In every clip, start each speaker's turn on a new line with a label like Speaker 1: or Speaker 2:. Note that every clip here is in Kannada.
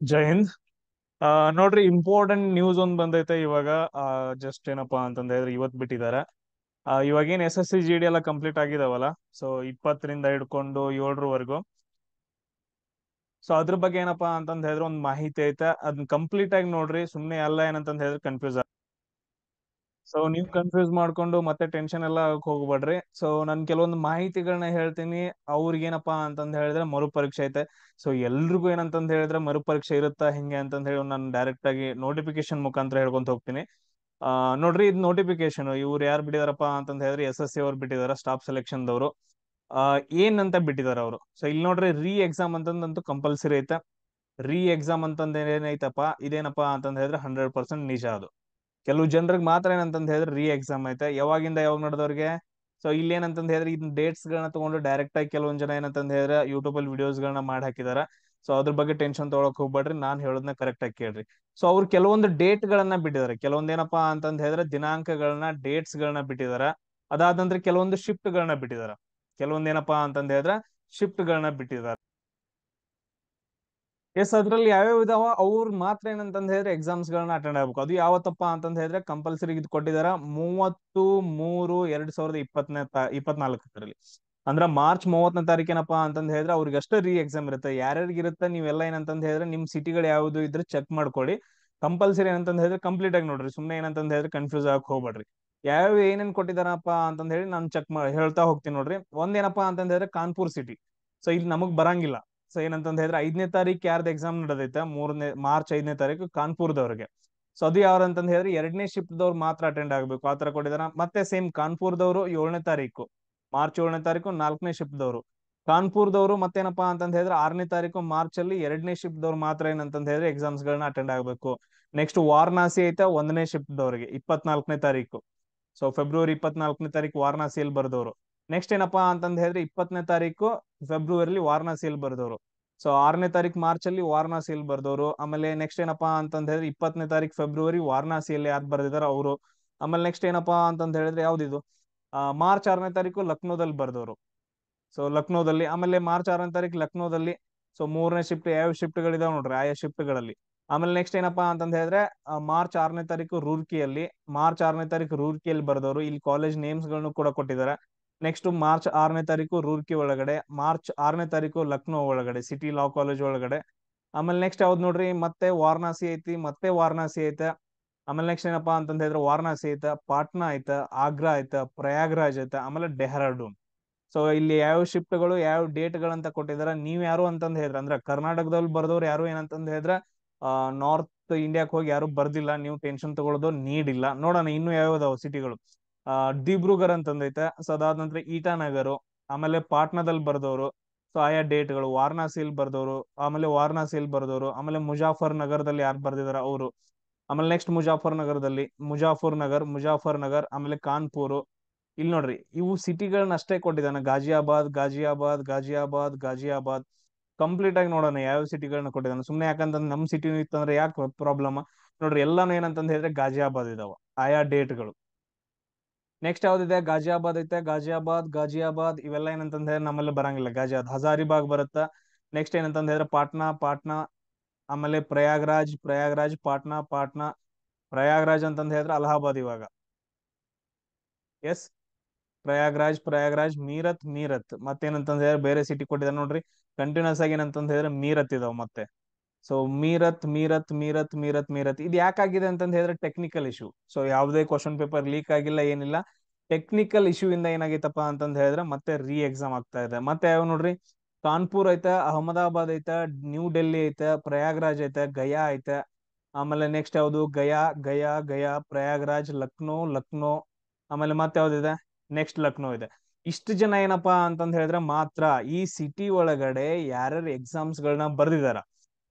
Speaker 1: ಜೈ ಹಿಂದ್ ನೋಡ್ರಿ ಇಂಪಾರ್ಟೆಂಟ್ ನ್ಯೂಸ್ ಒಂದ್ ಬಂದೈತೆ ಇವಾಗ. ಜಸ್ಟ್ ಏನಪ್ಪಾ ಅಂತಂದ ಹೇಳಿದ್ರೆ ಇವತ್ ಬಿಟ್ಟಿದ್ದಾರೆ ಇವಾಗ ಏನ್ S S C G D ಎಲ್ಲ ಕಂಪ್ಲೀಟ್ ಆಗಿದಾವಲ್ಲ? ಸೊ ಇಪ್ಪತ್ತರಿಂದ ಹಿಡ್ಕೊಂಡು ಏಳರವರೆಗೂ. ಸೊ ಅದ್ರ ಬಗ್ಗೆ ಏನಪ್ಪಾ ಅಂತಂದ ಹೇಳಿದ್ರೆ ಒಂದ್ ಮಾಹಿತಿ ಐತೆ. ಅದನ್ನ ಕಂಪ್ಲೀಟ್ ಆಗಿ ನೋಡ್ರಿ. ಸುಮ್ನೆ ಎಲ್ಲ ಏನಂತಂದ ಹೇಳಿದ್ರೆ ಕನ್ಫ್ಯೂಸ್ ಸೊ ನೀವ್ ಕನ್ಫ್ಯೂಸ್ ಮಾಡ್ಕೊಂಡು ಮತ್ತೆ ಟೆನ್ಷನ್ ಎಲ್ಲ ಹೋಗ್ಬೇಡ್ರಿ. ಸೊ ನನ್ ಕೆಲವೊಂದು ಮಾಹಿತಿಗಳನ್ನ ಹೇಳ್ತೀನಿ. ಅವ್ರಿಗೆ ಏನಪ್ಪಾ ಅಂತಂದ್ ಹೇಳಿದ್ರೆ ಮರು ಪರೀಕ್ಷೆ ಐತೆ. ಸೊ ಎಲ್ರಿಗೂ ಏನಂತಂದ್ ಹೇಳಿದ್ರೆ ಮರು ಪರೀಕ್ಷೆ ಇರುತ್ತಾ ಹಿಂಗೆ ಅಂತಂದ್ ಹೇಳಿ ನಾನು ಡೈರೆಕ್ಟ್ ಆಗಿ ನೋಟಿಫಿಕೇಶನ್ ಮುಖಾಂತರ ಹೇಳ್ಕೊಂತ ಹೋಗ್ತೀನಿ. ಆ, ನೋಡ್ರಿ ಇದು ನೋಟಿಫಿಕೇಶನ್ ಇವ್ರು ಯಾರು ಬಿಟ್ಟಿದಾರಪ್ಪ ಅಂತಂದ್ ಹೇಳಿದ್ರೆ ಎಸ್ ಎಸ್ ಸಿ ಅವ್ರು ಬಿಟ್ಟಿದಾರ ಸ್ಟಾಫ್ ಸೆಲೆಕ್ಷನ್ ದವರು. ಅಂತ ಬಿಟ್ಟಿದಾರ ಅವರು? ಸೊ ಇಲ್ಲಿ ನೋಡ್ರಿ ರೀ ಎಕ್ಸಾಮ್ ಅಂತಂದಂತೂ ಕಂಪಲ್ಸರಿ ಐತೆ. ರೀ ಎಕ್ಸಾಮ್ ಅಂತಂದ್ ಏನೈತಪ್ಪ ಇದೇನಪ್ಪಾ ಅಂತಂದ ಹೇಳಿದ್ರೆ ಹಂಡ್ರೆಡ್ ಪರ್ಸೆಂಟ್ ನಿಜ ಅದು. ಕೆಲವು ಜನರಿಗೆ ಮಾತ್ರ ಏನಂತಂದ್ ಹೇಳಿದ್ರೆ ರೀ ಎಕ್ಸಾಮ್ ಐತೆ. ಯಾವಾಗಿಂದ ಯಾವಾಗ ನಡೆದವ್ರಿಗೆ? ಸೊ ಇಲ್ಲಿ ಏನಂತಂದ್ ಹೇಳಿದ್ರೆ ಇದನ್ನ ಡೇಟ್ಸ್ ಗಳನ್ನ ತಗೊಂಡು ಡೈರೆಕ್ಟ್ ಆಗಿ ಕೆಲವೊಂದ್ ಜನ ಏನಂತಂದ್ ಹೇಳಿದ್ರೆ ಯೂಟ್ಯೂಬ್ ಅಲ್ಲಿ ವಿಡಿಯೋಸ್ ಗಳನ್ನ ಮಾಡಿ ಹಾಕಿದಾರ ಸೊ ಅದ್ರ ಬಗ್ಗೆ ಟೆನ್ಷನ್ ತಗೊಳಕ್ ಹೋಗ್ಬೇಡ್ರಿ. ನಾನ್ ಹೇಳೋದನ್ನ ಕರೆಕ್ಟ್ ಆಗಿ ಕೇಳ್ರಿ. ಸೊ ಅವ್ರು ಕೆಲವೊಂದು ಡೇಟ್ ಗಳನ್ನ ಬಿಟ್ಟಿದ್ದಾರೆ ಕೆಲವೊಂದ್ ಏನಪ್ಪಾ ಅಂತಂದ್ ಹೇಳಿದ್ರೆ ದಿನಾಂಕಗಳನ್ನ ಡೇಟ್ಸ್ ಗಳನ್ನ ಬಿಟ್ಟಿದಾರ. ಅದಾದ ನಂತರ ಕೆಲವೊಂದು ಶಿಫ್ಟ್ ಗಳನ್ನ ಬಿಟ್ಟಿದಾರ. ಕೆಲವೊಂದ್ ಏನಪ್ಪಾ ಅಂತಂದ್ ಹೇಳಿದ್ರೆ ಶಿಫ್ಟ್ ಗಳನ್ನ ಬಿಟ್ಟಿದಾರ. ಎಸ್ ಅದ್ರಲ್ಲಿ ಯಾವ್ಯಾವ ಇದಾವ? ಅವ್ರ ಮಾತ್ರ ಏನಂತ ಹೇಳಿದ್ರೆ ಎಕ್ಸಾಮ್ಸ್ ಗಳನ್ನ ಅಟೆಂಡ್ ಆಗ್ಬೇಕು. ಅದು ಯಾವತ್ತಪ್ಪ ಅಂತ ಹೇಳಿದ್ರೆ ಕಂಪಲ್ಸರಿ ಇದು ಕೊಟ್ಟಿದಾರ ಮೂವತ್ತು ಮೂರು ಎರಡ್ ಸಾವಿರದ ಇಪ್ಪತ್ತನೇ ಇಪ್ಪತ್ನಾಲ್ಕರಲ್ಲಿ ಅಂದ್ರ ಮಾರ್ಚ್ ಮೂವತ್ತನೇ ತಾರೀಕೇನಪ್ಪ ಅಂತ ಹೇಳಿದ್ರೆ ಅವ್ರಿಗೆ ಅಷ್ಟೇ ರೀ ಎಕ್ಸಾಮ್ ಇರುತ್ತೆ. ಯಾರ್ಯಾರಿಗಿರುತ್ತೆ ನೀವೆಲ್ಲ ಏನಂತಂದ್ ಹೇಳಿದ್ರೆ ನಿಮ್ ಸಿಟಿಗಳು ಯಾವ್ದು ಇದ್ರೆ ಚೆಕ್ ಮಾಡ್ಕೊಳ್ಳಿ. ಕಂಪಲ್ಸರಿ ಏನಂತಂದ್ ಹೇಳಿದ್ರೆ ಕಂಪ್ಲೀಟ್ ಆಗಿ ನೋಡ್ರಿ. ಸುಮ್ನೆ ಏನಂತಂದ್ ಹೇಳಿದ್ರೆ ಕನ್ಫ್ಯೂಸ್ ಆಗಕ್ ಹೋಗ್ಬೇಡ್ರಿ. ಯಾವ ಏನೇನ್ ಕೊಟ್ಟಿದಾರಪ್ಪ ಅಂತ ಹೇಳಿ ನಾನು ಚೆಕ್ ಹೇಳ್ತಾ ಹೋಗ್ತೀನಿ ನೋಡ್ರಿ. ಒಂದೇನಪ್ಪ ಅಂತಂದ್ ಹೇಳಿದ್ರೆ ಕಾನ್ಪುರ್ ಸಿಟಿ ಸೊ ಇಲ್ಲಿ ನಮಗ್ ಬರಂಗಿಲ್ಲ. ಸೊ ಏನಂತಂದ್ ಹೇಳಿದ್ರೆ ಐದನೇ ತಾರೀಕು ಯಾರ್ದು ಎಕ್ಸಾಮ್ ನಡೆದೈತೆ? ಮೂರನೇ ಮಾರ್ಚ್ ಐದನೇ ತಾರೀಕು ಕಾನ್ಪುರದವ್ರಿಗೆ. ಸೊ ಅದು ಅಂತಂದ್ ಹೇಳಿದ್ರೆ ಎರಡನೇ ಶಿಫ್ಟ್ ದವ್ರು ಮಾತ್ರ ಅಟೆಂಡ್ ಆಗ್ಬೇಕು. ಆತರ ಕೊಟ್ಟಿದಾರ. ಮತ್ತೆ ಸೇಮ್ ಕಾನ್ಪುರದವರು ಏಳನೇ ತಾರೀಕು ಮಾರ್ಚ್ ಏಳನೇ ತಾರೀಕು ನಾಲ್ಕನೇ ಶಿಫ್ಟ್ ದವರು. ಕಾನ್ಪುರದವರು ಮತ್ತೇನಪ್ಪಾ ಅಂತಂದ್ ಹೇಳಿದ್ರೆ ಆರನೇ ತಾರೀಕು ಮಾರ್ಚ್ ಅಲ್ಲಿ ಎರಡನೇ ಶಿಫ್ಟ್ ದವ್ರು ಮಾತ್ರ ಏನಂತಂದ್ ಹೇಳಿದ್ರೆ ಎಕ್ಸಾಮ್ಸ್ ಗಳನ್ನ ಅಟೆಂಡ್ ಆಗ್ಬೇಕು. ನೆಕ್ಸ್ಟ್ ವಾರಣಾಸಿ ಐತೆ, ಒಂದನೇ ಶಿಫ್ಟ್ ದವರಿಗೆ, ಇಪ್ಪತ್ನಾಲ್ಕನೇ ತಾರೀಕು. ಸೊ ಫೆಬ್ರವರಿ ಇಪ್ಪತ್ನಾಲ್ಕನೇ ತಾರೀಕು ವಾರಣಾಸಿಯಲ್ಲಿ ಬರ್ದವ್ರು. ನೆಕ್ಸ್ಟ್ ಏನಪ್ಪಾ ಅಂತಂದ್ ಹೇಳಿದ್ರೆ ಇಪ್ಪತ್ತನೇ ತಾರೀಕು ಫೆಬ್ರವರಿಲಿ ವಾರಣಾಸಿಯಲ್ಲಿ ಬರ್ದವ್ರು. ಸೊ ಆರನೇ ತಾರೀಕು ಮಾರ್ಚ್ ಅಲ್ಲಿ ವಾರಣಾಸಿಯಲ್ಲಿ ಬರ್ದವ್ರು. ಆಮೇಲೆ ನೆಕ್ಸ್ಟ್ ಏನಪ್ಪಾ ಅಂತಂದ್ ಹೇಳಿದ್ರೆ ಇಪ್ಪತ್ತನೇ ತಾರೀಕು ಫೆಬ್ರವರಿ ವಾರಣಾಸಿಯಲ್ಲಿ ಯಾರು ಬರ್ದಿದಾರ ಅವರು. ಆಮೇಲೆ ನೆಕ್ಸ್ಟ್ ಏನಪ್ಪಾ ಅಂತಂದ್ ಹೇಳಿದ್ರೆ ಯಾವ್ದಿದು? ಮಾರ್ಚ್ ಆರನೇ ತಾರೀಕು ಲಕ್ನೋದಲ್ಲಿ ಬರ್ದವ್ರು. ಸೊ ಲಕ್ನೋದಲ್ಲಿ ಆಮೇಲೆ ಮಾರ್ಚ್ ಆರನೇ ತಾರೀಕು ಲಕ್ನೋದಲ್ಲಿ ಸೊ ಮೂರನೇ ಶಿಫ್ಟ್ ಯಾವ ಶಿಫ್ಟ್ ಗಳಿದಾವೆ ನೋಡ್ರಿ, ಆಯಾ ಶಿಫ್ಟ್ಗಳಲ್ಲಿ. ಆಮೇಲೆ ನೆಕ್ಸ್ಟ್ ಏನಪ್ಪಾ ಅಂತಂದ್ ಹೇಳಿದ್ರೆ ಮಾರ್ಚ್ ಆರನೇ ತಾರೀಕು ರೂರ್ಕಿಯಲ್ಲಿ ಮಾರ್ಚ್ ಆರನೇ ತಾರೀಕು ರೂರ್ಕಿಯಲ್ಲಿ ಬರ್ದವ್ರು. ಇಲ್ಲಿ ಕಾಲೇಜ್ ನೇಮ್ಸ್ಗಳನ್ನು ಕೂಡ ಕೊಟ್ಟಿದ್ದಾರೆ. ನೆಕ್ಸ್ಟ್ ಮಾರ್ಚ್ ಆರನೇ ತಾರೀಕು ರೂರ್ಕಿ ಒಳಗಡೆ ಮಾರ್ಚ್ ಆರನೇ ತಾರೀಕು ಲಕ್ನೋ ಒಳಗಡೆ ಸಿಟಿ ಲಾ ಕಾಲೇಜ್ ಒಳಗಡೆ. ಆಮೇಲೆ ನೆಕ್ಸ್ಟ್ ಯಾವ್ದು ನೋಡ್ರಿ? ಮತ್ತೆ ವಾರಣಾಸಿ ಐತಿ, ಮತ್ತೆ ವಾರಣಾಸಿ ಐತೆ. ಆಮೇಲೆ ನೆಕ್ಸ್ಟ್ ಏನಪ್ಪಾ ಅಂತ ಹೇಳಿದ್ರೆ ವಾರಣಾಸಿ ಐತ ಪಾಟ್ನಾ ಐತೆ ಆಗ್ರಾ ಐತೆ ಪ್ರಯಾಗ್ರಾಜ್ ಐತ, ಆಮೇಲೆ ಡೆಹ್ರಾಡೂನ್ ಸೊ ಇಲ್ಲಿ ಯಾವ ಶಿಫ್ಟ್ಗಳು ಯಾವ ಡೇಟ್ಗಳಂತ ಕೊಟ್ಟಿದಾರ, ನೀವ್ ಯಾರು ಅಂತಂದ್ ಹೇಳಿದ್ರ, ಅಂದ್ರೆ ಕರ್ನಾಟಕದಲ್ಲಿ ಬರ್ದವ್ರು ಯಾರು ಏನಂತ ಹೇಳಿದ್ರ ನಾರ್ತ್ ಇಂಡಿಯಾಕ್ ಹೋಗಿ ಯಾರು ಬರ್ದಿಲ್ಲ, ನೀವು ಟೆನ್ಷನ್ ತಗೊಳ್ಳೋದು ನೀಡಿಲ್ಲ ನೋಡೋಣ, ಇನ್ನು ಯಾವ್ಯಾವ ಸಿಟಿಗಳು ಆ, ದಿಬ್ರುಗರ್ ಅಂತಂದೈತೆ ಸೊ ಅದಾದ ನಂತರ ಈಟಾನಗರ್ ಆಮೇಲೆ ಪಾಟ್ನಾದಲ್ಲಿ ಬರ್ದವ್ರು ಸೊ ಆಯಾ ಡೇಟ್ಗಳು, ವಾರಣಾಸಿಲ್ ಬರ್ದವ್ರು, ಆಮೇಲೆ ವಾರಣಾಸಿಲ್ ಬರ್ದವ್ರು, ಆಮೇಲೆ ಮುಜಾಫರ್ ನಗರದಲ್ಲಿ ಯಾರು ಬರ್ದಿದಾರ ಅವರು. ಆಮೇಲೆ ನೆಕ್ಸ್ಟ್ ಮುಜಾಫರ್ ನಗರದಲ್ಲಿ ಮುಜಾಫರ್ ನಗರ್ ಮುಜಾಫರ್ ನಗರ್ ಆಮೇಲೆ ಕಾನ್ಪುರ್. ಇಲ್ಲಿ ನೋಡ್ರಿ, ಇವು ಸಿಟಿಗಳನ್ನ ಅಷ್ಟೇ ಕೊಟ್ಟಿದ್ದಾನೆ. ಗಾಜಿಯಾಬಾದ್ ಗಾಜಿಯಾಬಾದ್ ಗಾಜಿಯಾಬಾದ್ ಗಾಜಿಯಾಬಾದ್ ಕಂಪ್ಲೀಟ್ ಆಗಿ ನೋಡೋಣ ಯಾವ ಸಿಟಿಗಳನ್ನ ಕೊಟ್ಟಿದ್ದಾನೆ. ಸುಮ್ನೆ ಯಾಕಂತಂದ್ರೆ ನಮ್ ಸಿಟಿ ಇತ್ತಂದ್ರೆ ಯಾಕೆ ಪ್ರಾಬ್ಲಮ್ ನೋಡ್ರಿ, ಎಲ್ಲಾನು ಏನಂತಂದ್ ಹೇಳಿದ್ರೆ ಗಾಜಿಯಾಬಾದ್ ಇದಾವ. ಆಯಾ ಡೇಟ್ಗಳು. ನೆಕ್ಸ್ಟ್ ಯಾವ್ದಿದೆ? ಗಾಜಿಯಾಬಾದ್ ಐತೆ. ಗಾಜಿಯಾಬಾದ್ ಗಾಜಿಯಾಬಾದ್ ಇವೆಲ್ಲ ಏನಂತಂದ್ರೆ ನಮ್ಮಲ್ಲಿ ಬರಂಗಿಲ್ಲ. ಗಾಜಿಯಾಬಾದ್ ಹಜಾರಿಬಾಗ್ ಬರುತ್ತಾ. ನೆಕ್ಸ್ಟ್ ಏನಂತಂದ್ ಹೇಳಿದ್ರೆ ಪಾಟ್ನಾ ಪಾಟ್ನಾ, ಆಮೇಲೆ ಪ್ರಯಾಗ್ರಾಜ್ ಪ್ರಯಾಗ್ರಾಜ್, ಪಾಟ್ನಾ ಪಾಟ್ನಾ, ಪ್ರಯಾಗ್ರಾಜ್ ಅಂತಂದ್ ಹೇಳಿದ್ರೆ ಅಲಹಾಬಾದ್ ಇವಾಗ. ಎಸ್ ಪ್ರಯಾಗ್ರಾಜ್ ಪ್ರಯಾಗ್ರಾಜ್, ಮೀರತ್ ಮೀರತ್. ಮತ್ತೇನಂತಂದ್ ಹೇಳಿದ್ರೆ ಬೇರೆ ಸಿಟಿ ಕೊಟ್ಟಿದ್ದಾರೆ ನೋಡ್ರಿ. ಕಂಟಿನ್ಯೂಸ್ ಆಗಿ ಏನಂತಂದ್ ಹೇಳಿದ್ರೆ ಮೀರತ್ ಇದಾವ ಮತ್ತೆ. ಸೊ ಮೀರತ್ ಮೀರತ್ ಮೀರತ್ ಮೀರತ್ ಮೀರತ್ ಇದು ಯಾಕಾಗಿದೆ ಅಂತಂದ್ ಹೇಳಿದ್ರೆ ಟೆಕ್ನಿಕಲ್ ಇಶ್ಯೂ ಸೊ ಯಾವುದೇ ಕ್ವಶನ್ ಪೇಪರ್ ಲೀಕ್ ಆಗಿಲ್ಲ, ಏನಿಲ್ಲ. ಟೆಕ್ನಿಕಲ್ ಇಶ್ಯೂ ಇಂದ ಏನಾಗೈತಪ್ಪ ಅಂತಂದ್ ಹೇಳಿದ್ರೆ ಮತ್ತೆ ರೀ ಎಕ್ಸಾಮ್ ಆಗ್ತಾ ಇದೆ. ಮತ್ತೆ ಯಾವ ನೋಡ್ರಿ? ಕಾನ್ಪುರ್ ಐತೆ, ಅಹಮದಾಬಾದ್ ಐತ ನ್ಯೂ ಡೆಲ್ಲಿ ಐತ, ಪ್ರಯಾಗ್ರಾಜ್ ಐತೆ, ಗಯಾ ಐತ. ಆಮೇಲೆ ನೆಕ್ಸ್ಟ್ ಯಾವ್ದು? ಗಯಾ ಗಯಾ ಗಯಾ, ಪ್ರಯಾಗ್ರಾಜ್, ಲಕ್ನೋ ಲಕ್ನೋ. ಆಮೇಲೆ ಮತ್ತೆ ಯಾವ್ದಿದೆ ನೆಕ್ಸ್ಟ್ ಲಕ್ನೋ ಇದೆ. ಇಷ್ಟು ಜನ ಏನಪ್ಪಾ ಅಂತಂದ್ ಹೇಳಿದ್ರೆ ಮಾತ್ರ ಈ ಸಿಟಿ ಒಳಗಡೆ ಯಾರ್ಯಾರು ಎಕ್ಸಾಮ್ಸ್ ಗಳನ್ನ ಬರ್ದಿದಾರ?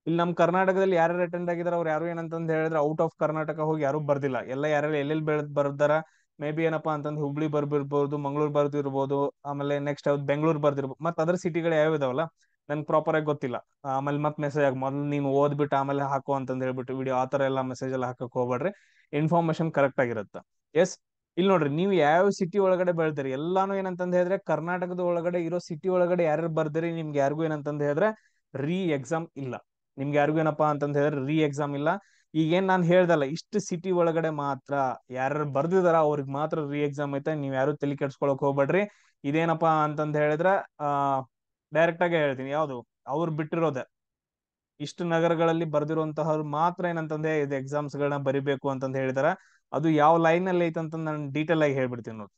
Speaker 1: ಇಲ್ಲಿ ನಮ್ ಕರ್ನಾಟಕದಲ್ಲಿ ಯಾರ್ಯಾರು ಅಟೆಂಡ್ ಆಗಿದಾರೆ, ಅವ್ರು ಯಾರು ಏನಂತಂದ್ ಹೇಳಿದ್ರೆ ಔಟ್ ಆಫ್ ಕರ್ನಾಟಕ ಹೋಗಿ ಯಾರು ಬರ್ದಿಲ್ಲ. ಎಲ್ಲ ಯಾರ್ಯಾರು ಎಲ್ಲೆಲ್ಲಿ ಬೆಳೆದ್ ಬರ್ದಾರ ಮೇ ಬಿ ಏನಪ್ಪಾ ಅಂತಂದ್ ಹುಬ್ಳಿ ಬರ್ಬಿರ್ಬೋದು ಮಂಗಳೂರು ಬರ್ದಿರ್ಬೋದು, ಆಮೇಲೆ ನೆಕ್ಸ್ಟ್ ಯಾವ್ದು ಬೆಂಗಳೂರು ಬರ್ದಿರ್ಬೋದು ಮತ್ ಅದರ್ ಸಿಟಿಗಳು ಯಾವ ಇದಾವಲ್ಲ ನನ್ಗೆ ಪ್ರಾಪರ್ ಆಗಿ ಗೊತ್ತಿಲ್ಲ. ಆಮೇಲೆ ಮತ್ ಮೆಸೇಜ್ ಆಗಿ ಮೊದಲು ನೀನು ಓದ್ಬಿಟ್ಟು ಆಮೇಲೆ ಹಾಕು ಅಂತಂದ್ ಹೇಳ್ಬಿಟ್ಟು ವಿಡಿಯೋ ಆ ತರ ಎಲ್ಲ ಮೆಸೇಜ್ ಎಲ್ಲ ಹಾಕಕ್ ಹೋಗ್ಬೇಡ್ರಿ ಇನ್ಫಾರ್ಮೇಶನ್ ಕರೆಕ್ಟ್ ಆಗಿರುತ್ತೆ. ಎಸ್ ಇಲ್ಲಿ ನೋಡ್ರಿ, ನೀವು ಯಾವ ಸಿಟಿ ಒಳಗಡೆ ಬೆಳ್ದಿರಿ, ಎಲ್ಲಾನು ಏನಂತಂದ್ ಹೇಳಿದ್ರೆ ಕರ್ನಾಟಕದ ಒಳಗಡೆ ಇರೋ ಸಿಟಿ ಒಳಗಡೆ ಯಾರ್ಯಾರು ಬರ್ದಿರಿ, ನಿಮ್ಗೆ ಯಾರಿಗೂ ಏನಂತಂದ್ ಹೇಳಿದ್ರೆ ರೀ ಎಕ್ಸಾಮ್ ಇಲ್ಲ. ನಿಮ್ಗೆ ಯಾರಿಗೂ ಏನಪ್ಪಾ ಅಂತಂದ ಹೇಳಿದ್ರೆ ರೀ ಎಕ್ಸಾಮ್ ಇಲ್ಲ. ಈಗೇನ್ ನಾನು ಹೇಳ್ದಲ್ಲ, ಇಷ್ಟು ಸಿಟಿ ಒಳಗಡೆ ಮಾತ್ರ ಯಾರು ಬರ್ದಿದಾರ ಅವ್ರಿಗೆ ಮಾತ್ರ ರೀ ಎಕ್ಸಾಮ್ ಐತೆ, ನೀವ್ ಯಾರು ತಲೆ ಕೆಡ್ಸ್ಕೊಳಕ್ ಹೋಗ್ಬೇಡ್ರಿ. ಇದೇನಪ್ಪಾ ಅಂತಂದ ಹೇಳಿದ್ರೆ, ಆ ಡೈರೆಕ್ಟ್ ಆಗಿ ಹೇಳ್ತೀನಿ. ಯಾವ್ದು? ಅವ್ರು ಬಿಟ್ಟಿರೋದೆ. ಇಷ್ಟು ನಗರಗಳಲ್ಲಿ ಬರ್ದಿರುವಂತಹವ್ರು ಮಾತ್ರ ಏನಂತಂದ್ರೆ, ಇದು ಎಕ್ಸಾಮ್ಸ್ ಗಳನ್ನ ಬರಿಬೇಕು ಅಂತಂದ ಹೇಳಿದಾರ. ಅದು ಯಾವ ಲೈನ್ ಅಲ್ಲಿ ಐತಂತ ನಾನು ಡೀಟೇಲ್ ಆಗಿ ಹೇಳ್ಬಿಡ್ತೀನಿ ನೋಡಿ.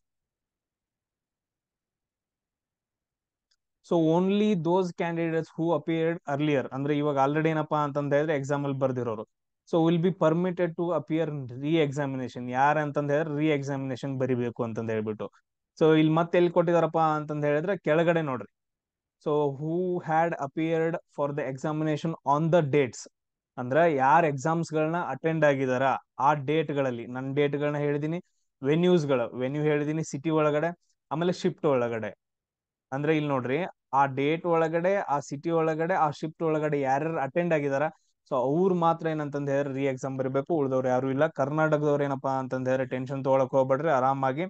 Speaker 1: So only those candidates who appeared earlier ಅಂದ್ರೆ ಇವಾಗ ಆಲ್ರೆಡಿ ಏನಪ್ಪಾ ಅಂತಂದ ಹೇಳಿದ್ರೆ ಎಕ್ಸಾಮ್ ಅಲ್ಲಿ ಬರ್ದಿರೋರು. So will be permitted to appear re-examination ಯಾರ ಅಂತಂದ ಹೇಳಿದ್ರೆ ರೀ ಎಕ್ಸಾಮಿನೇಷನ್ ಬರಿಬೇಕು ಅಂತಂದ ಹೇಳ್ಬಿಟ್ಟು. ಸೊ ಇಲ್ಲಿ ಮತ್ತೆ ಎಲ್ಲಿ ಕೊಟ್ಟಿದಾರಪ್ಪ ಅಂತಂದ ಹೇಳಿದ್ರೆ ಕೆಳಗಡೆ ನೋಡ್ರಿ. So who had appeared for the examination on the dates ಅಂದ್ರೆ ಯಾರ ಎಕ್ಸಾಮ್ಸ್ ಗಳನ್ನ ಅಟೆಂಡ್ ಆಗಿದಾರ ಆ ಡೇಟ್ಗಳಲ್ಲಿ ನನ್ನ ಡೇಟ್ ಗಳನ್ನ ಹೇಳಿದೀನಿ ವೆನ್ಯೂಸ್ಗಳು. ವೆನ್ಯೂ ಹೇಳಿದೀನಿ ಸಿಟಿ ಒಳಗಡೆ, ಆಮೇಲೆ ಶಿಫ್ಟ್ ಒಳಗಡೆ. ಅಂದ್ರೆ ಇಲ್ಲಿ ನೋಡ್ರಿ, ಆ ಡೇಟ್ ಒಳಗಡೆ, ಆ ಸಿಟಿ ಒಳಗಡೆ, ಆ ಶಿಫ್ಟ್ ಒಳಗಡೆ ಯಾರ್ಯಾರು ಅಟೆಂಡ್ ಆಗಿದಾರ ಸೊ ಅವ್ರು ಮಾತ್ರ ಏನಂತಂದ ಹೇಳಿದ್ರೆ ರೀ ಎಕ್ಸಾಮ್ ಬರಬೇಕು, ಉಳ್ದವ್ರು ಯಾರು ಇಲ್ಲ. ಕರ್ನಾಟಕದವ್ರು ಏನಪ್ಪಾ ಅಂತಂದ ಹೇಳಿದ್ರೆ ಟೆನ್ಷನ್ ತೊಗೊಳಕ್ ಹೋಗ್ಬೇಡ್ರಿ, ಆರಾಮಾಗಿ.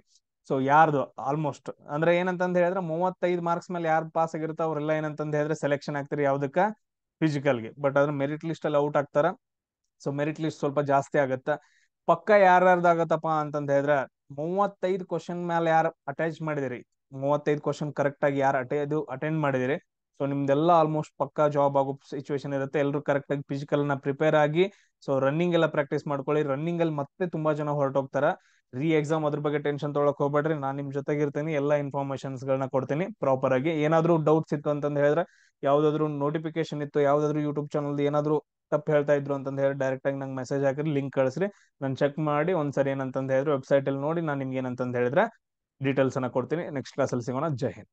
Speaker 1: ಸೊ ಯಾರ್ದು ಆಲ್ಮೋಸ್ಟ್ ಅಂದ್ರೆ ಏನಂತಂದ ಹೇಳಿದ್ರೆ ಮೂವತ್ತೈದು ಮಾರ್ಕ್ಸ್ ಮೇಲೆ ಯಾರು ಪಾಸ್ ಆಗಿರ್ತ ಅವ್ರೆಲ್ಲ ಏನಂತಂದ ಹೇಳಿದ್ರೆ ಸೆಲೆಕ್ಷನ್ ಆಗ್ತಾರೆ ಯಾವ್ದಕ್ಕ? ಫಿಸಿಕಲ್ಗೆ ಬಟ್ ಅದ್ರ ಮೆರಿಟ್ ಲಿಸ್ಟ್ ಅಲ್ಲಿ ಔಟ್ ಆಗ್ತಾರ. ಸೊ ಮೆರಿಟ್ ಲಿಸ್ಟ್ ಸ್ವಲ್ಪ ಜಾಸ್ತಿ ಆಗತ್ತ. ಪಕ್ಕ ಯಾರ್ಯಾರ್ದಾಗತ್ತಪ್ಪ ಅಂತಂದ ಹೇಳಿದ್ರೆ ಮೂವತ್ತೈದು ಕ್ವಶನ್ ಮೇಲೆ ಯಾರು ಅಟ್ಯಾಚ್ ಮಾಡಿದಿರಿ ಮೂವತ್ತೈದು ಕ್ವಶನ್ ಕರೆಕ್ಟ್ ಆಗಿ ಯಾರು ಅಟೆ ಅದು ಅಟೆಂಡ್ ಮಾಡಿದಿರಿ. ಸೊ ನಿಮ್ದೆಲ್ಲ ಆಲ್ಮೋಸ್ಟ್ ಪಕ್ಕಾ ಜಾಬ್ ಆಗೋ ಸಿಚುವೇಶನ್ ಇರುತ್ತೆ. ಎಲ್ಲರೂ ಕರೆಕ್ಟ್ ಆಗಿ ಫಿಸಿಕಲ್ನ ಪ್ರಿಪೇರ್ ಆಗಿ ಸೊ ರನ್ನಿಂಗ್ ಎಲ್ಲ ಪ್ರಾಕ್ಟೀಸ್ ಮಾಡ್ಕೊಳ್ಳಿ. ರನ್ನಿಂಗ್ ಅಲ್ಲಿ ಮತ್ತೆ ತುಂಬಾ ಜನ ಹೊರಟೋಗ್ತಾರ. ರೀ ಎಕ್ಸಾಮ್ ಅದ್ರ ಬಗ್ಗೆ ಟೆನ್ಷನ್ ತೊಗೊಳಕ್ ಹೋಗ್ಬೇಡ್ರಿ. ನಾನು ನಿಮ್ ಜೊತೆಗಿರ್ತೀನಿ. ಎಲ್ಲ ಇನ್ಫಾರ್ಮೇಶನ್ಸ್ ಗಳನ್ನ ಕೊಡ್ತೀನಿ ಪ್ರಾಪರ್ ಆಗಿ. ಏನಾದ್ರೂ ಡೌಟ್ಸ್ ಇತ್ತು ಅಂತಂದ್ ಹೇಳಿದ್ರೆ, ಯಾವ್ದಾದ್ರು ನೋಟಿಫಿಕೇಶನ್ ಇತ್ತು, ಯಾವ್ದಾದ್ರು ಯೂಟ್ಯೂಬ್ ಚಾನಲ್ ಏನಾದ್ರು ತಪ್ಪು ಹೇಳ್ತಾ ಇದ್ರು ಅಂತಂದ್ ಹೇಳಿ ಡೈರೆಕ್ಟ್ ಆಗಿ ನಂಗೆ ಮೆಸೇಜ್ ಹಾಕಿರಿ ಲಿಂಕ್ ಕಳಿಸ್ರಿ. ನಾನು ಚೆಕ್ ಮಾಡಿ ಒಂದ್ಸರಿ ಏನಂತಂದ್ ಹೇಳಿದ್ರೆ ವೆಬ್ಸೈಟ್ ಅಲ್ಲಿ ನೋಡಿ ನಾನು ನಿಮ್ಗೆ ಏನಂತಂದ್ ಹೇಳಿದ್ರೆ ಡೀಟೇಲ್ಸ್ ಅನ್ನ ಕೊಡ್ತೀನಿ. ನೆಕ್ಸ್ಟ್ ಕ್ಲಾಸಲ್ಲಿ ಸಿಗೋಣ. ಜೈ ಹಿಂದ್